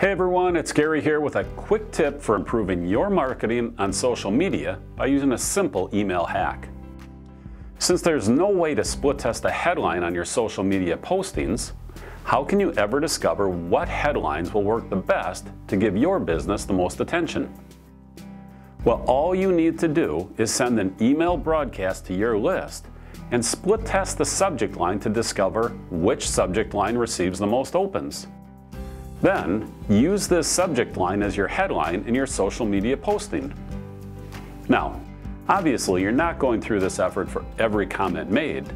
Hey everyone, it's Gary here with a quick tip for improving your marketing on social media by using a simple email hack. Since there's no way to split test a headline on your social media postings, how can you ever discover what headlines will work the best to give your business the most attention? Well, all you need to do is send an email broadcast to your list and split test the subject line to discover which subject line receives the most opens. Then, use this subject line as your headline in your social media posting. Now, obviously you're not going through this effort for every comment made,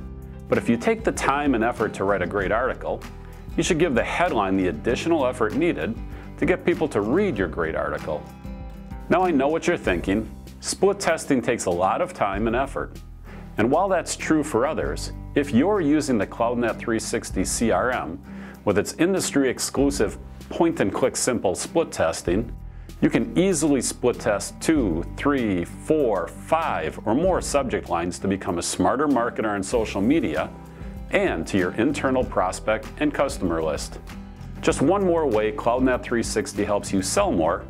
but if you take the time and effort to write a great article, you should give the headline the additional effort needed to get people to read your great article. Now I know what you're thinking, split testing takes a lot of time and effort. And while that's true for others, if you're using the CloudNet 360 CRM with its industry exclusive point and click simple split testing, you can easily split test two, three, four, five, or more subject lines to become a smarter marketer on social media and to your internal prospect and customer list. Just one more way CloudNet 360 helps you sell more,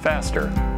faster.